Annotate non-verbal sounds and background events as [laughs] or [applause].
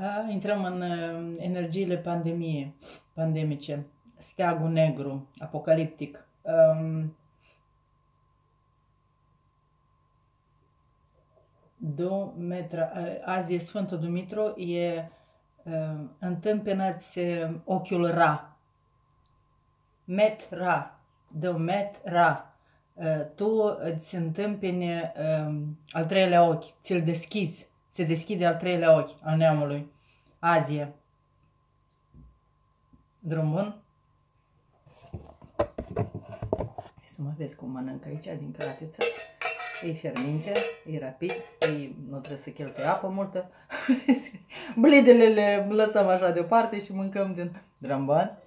A, intrăm în uh, energiile pandemie, pandemice. Steagul negru, apocaliptic. Um, Do metra, azi e Sfântul Dumitru, e uh, întâmpinați uh, ochiul ra. Met ra, de met ra. Uh, tu îți întâmpine uh, al treilea ochi, ți-l deschizi, se deschide al treilea ochi al neamului. Azi e. Drum bun? Hai să mă vezi cum mănânc aici din cratiță. E fierminte, e rapid, e, nu trebuie să cheltui apă multă. [laughs] Blidele le lăsăm așa deoparte și mâncăm din dramban.